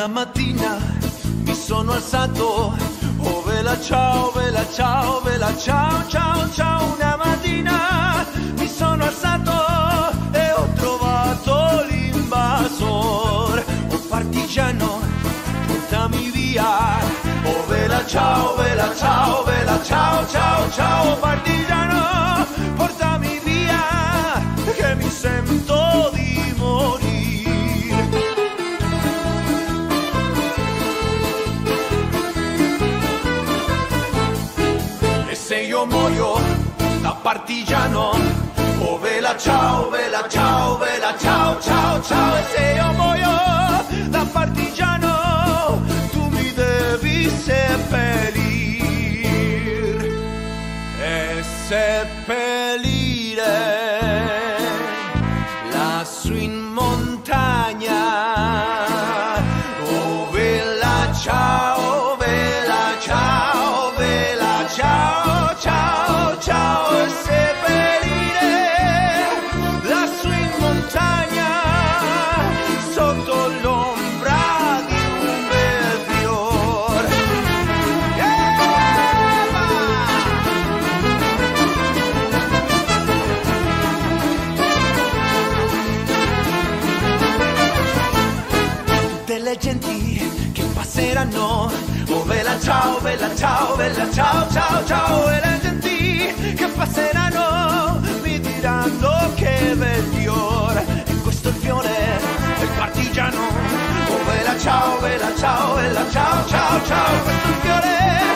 Una mattina mi sono alzato, oh vela ciao, vela ciao, vela ciao, ciao, ciao. Una mattina mi sono alzato e ho trovato l'invasor. Oh partigiano, portami via. Oh vela ciao, vela ciao, vela ciao, ciao, ciao. Partigiano, se io muoio da partigiano, oh vela ciao, vela ciao, vela ciao, ciao, ciao. E se io muoio da partigiano, tu mi devi seppellir e seppellire lassù in tutte le genti che passeranno. Oh bella ciao, bella ciao, bella ciao, ciao, ciao. E le genti che passeranno mi diranno che bel fiore. E questo è il fiore del partigiano. Oh bella ciao, bella ciao, bella ciao, ciao, ciao. Questo è il fiore